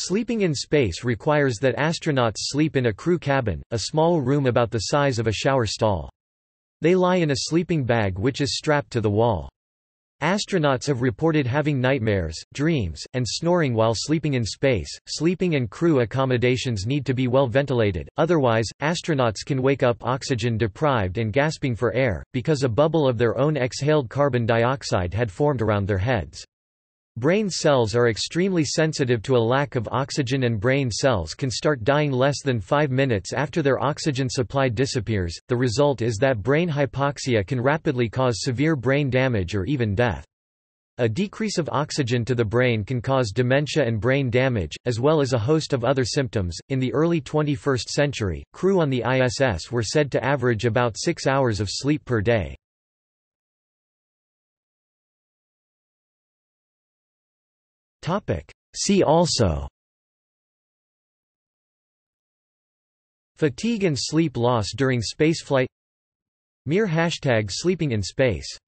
Sleeping in space requires that astronauts sleep in a crew cabin, a small room about the size of a shower stall. They lie in a sleeping bag which is strapped to the wall. Astronauts have reported having nightmares, dreams, and snoring while sleeping in space. Sleeping and crew accommodations need to be well ventilated, otherwise, astronauts can wake up oxygen deprived and gasping for air, because a bubble of their own exhaled carbon dioxide had formed around their heads. Brain cells are extremely sensitive to a lack of oxygen and brain cells can start dying less than 5 minutes after their oxygen supply disappears. The result is that brain hypoxia can rapidly cause severe brain damage or even death. A decrease of oxygen to the brain can cause dementia and brain damage, as well as a host of other symptoms. In the early 21st century, crew on the ISS were said to average about 6 hours of sleep per day. See also. Fatigue and sleep loss during spaceflight. Mir hashtag sleeping in space